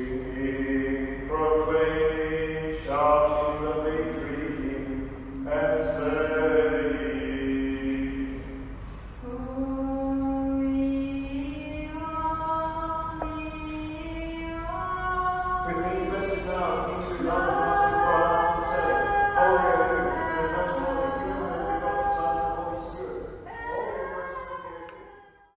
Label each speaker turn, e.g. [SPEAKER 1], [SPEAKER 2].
[SPEAKER 1] With me, blessed love, into love.